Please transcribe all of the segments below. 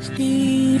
Steve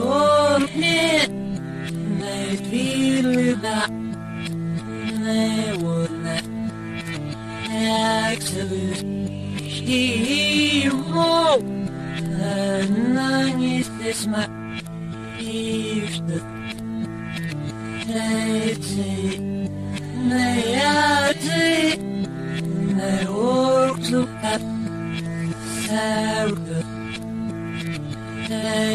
ordnet Nei tvíluða Nei vorna Eksaður Hímó Önnangistisma Íftu Leyti Neyati Nei orklukkar yeah.